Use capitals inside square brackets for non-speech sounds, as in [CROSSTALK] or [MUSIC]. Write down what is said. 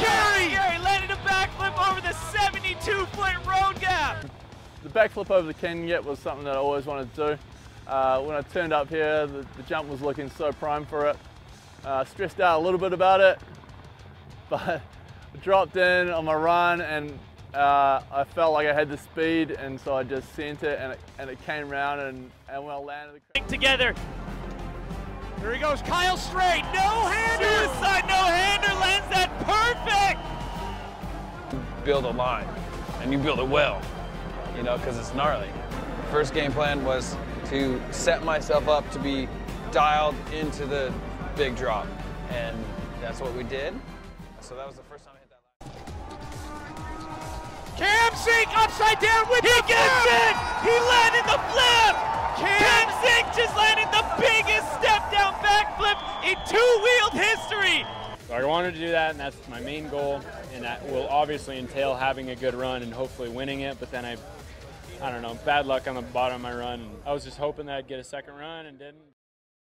Gary! Gary landed a backflip over the 72-foot road gap. The backflip over the canyon Yet was something that I always wanted to do. Uh, when I turned up here, the, the, jump was looking so prime for it. Uh, stressed out a little bit about it, [LAUGHS] but dropped in on my run and uh, I felt like I had the speed and so I just sent it and it, and it came around and, and when I landed... Together. Here he goes, Kyle Strait, no hand Suicide, no build a line, and you build it well, you know, because it's gnarly. First game plan was to set myself up to be dialed into the big drop, and that's what we did. So that was the first time I hit that. line. Cam Zink upside down with he the gets flip. it! He landed the flip! Cam, Cam Zink just landed the biggest step down backflip in two-wheeled history! So I wanted to do that, and that's my main goal, and that will obviously entail having a good run and hopefully winning it. But then I, I don't know, bad luck on the bottom of my run. I was just hoping that I'd get a second run and didn't.